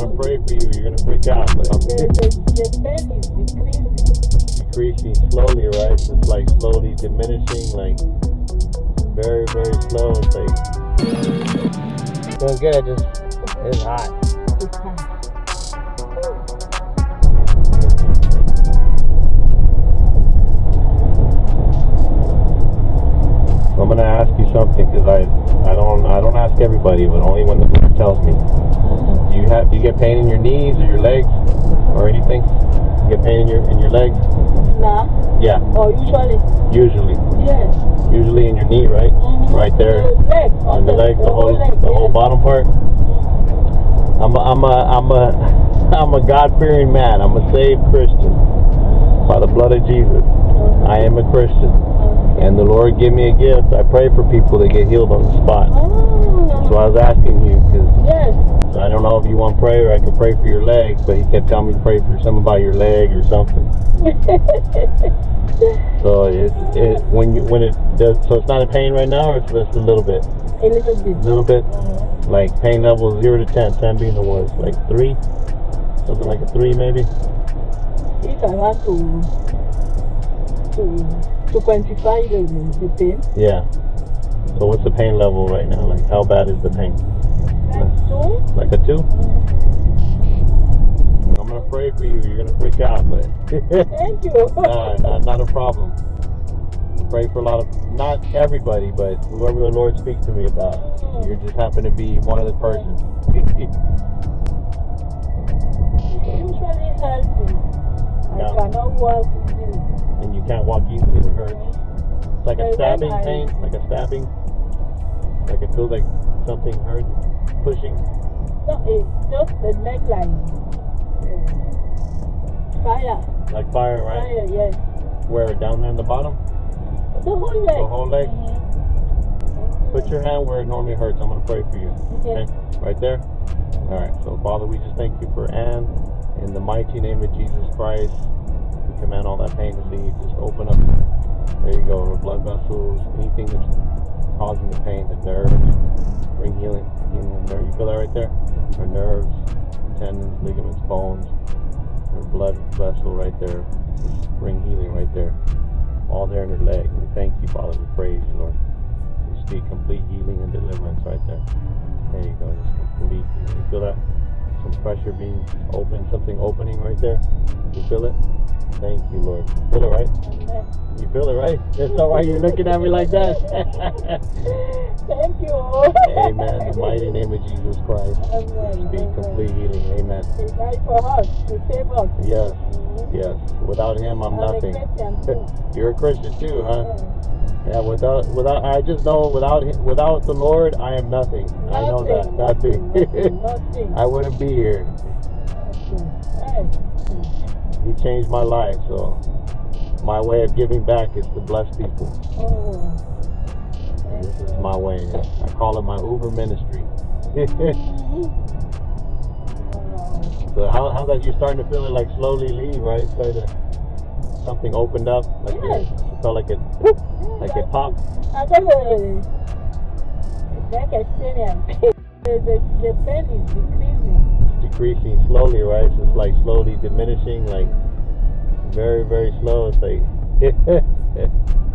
gonna pray for you. You're gonna freak out, is decreasing. slowly, right? It's like slowly diminishing, like very, very slow. It's like doing good. Just it's hot. It's hard. I'm gonna ask you something because I, I don't, I don't ask everybody, but only when the Lord tells me. Do you have, do you get pain in your knees or your legs or anything? You get pain in your in your legs? Now, Yeah, Oh, usually, usually, yes. usually in your knee, right? Mhm. Right there. The leg. on the leg, the whole, leg, the whole bottom part. I'm a, I'm a, I'm a, I'm a God-fearing man. I'm a saved Christian by the blood of Jesus. I am a Christian, and the Lord give me a gift. I pray for people that get healed on the spot. Oh, So I was asking you because yes. I don't know if you want prayer. I can pray for your leg, but he kept telling me to pray for something about your leg or something. So it, it when you when it does, so it's not in pain right now, or it's just a little bit, A little bit. a little bit. Mhm. like pain level zero to 10, 10 being the worst, like three, something like a three maybe. If I want to to to quantify the, the pain, Yeah. So what's the pain level right now? Like how bad is the pain? that's two. Like a two? I'm gonna pray for you. You're gonna freak out, but Thank you. nah, nah, not a problem. Pray for a lot of not everybody, but whoever the Lord speaks to me about. Mm. You just happen to be one of the persons. usually helping. I Yeah. cannot walk easily. and you can't walk easily. It hurts. It's like a stabbing pain, like a stabbing. Like it feels like something hurts, pushing. No, it's just the neck like uh, fire. Like fire, right? Fire, yes. Where down there in the bottom? The whole leg. The whole leg? Mhm. Put your hand where it normally hurts. I'm gonna pray for you. Okay. Okay? Right there? Alright, so Father, we just thank you for Ann. In the mighty name of Jesus Christ, command all that pain to leave. Just open up. There you go. Her blood vessels, anything that's causing the pain, the nerves, bring healing. healing in there. You feel that right there? Her nerves, tendons, ligaments, bones, her blood vessel right there. Just bring healing right there. All there in her leg. We thank you, Father. We praise you, Lord. We speak complete healing and deliverance right there. There you go. Just complete healing. You feel that? Some pressure being open, something opening right there. You feel it? Thank you, Lord. You feel it, right? You feel it, right? That's not why you're looking at me like that. Thank you. Amen. In the mighty name of Jesus Christ. Amen. Speak complete healing. Amen. He died for us to save us. Yes. Yes. Without him, I'm I'm nothing. Too. You're a Christian too, huh? Yeah. Yeah, without without I just know without him- without the Lord I am nothing. I know that. Nothing, Nothing. nothing, nothing. I wouldn't be here. Hey. He changed my life, so my way of giving back is to bless people. Oh. This is my way. I call it my Uber ministry. So how how that you're starting to feel it like slowly leave, right? Started to, something opened up, like it, Yes. you felt like it like it popped. I got a experience. the, the, the pain is decreasing. Decreasing slowly, right? It's like slowly diminishing, like very, very slow. It's like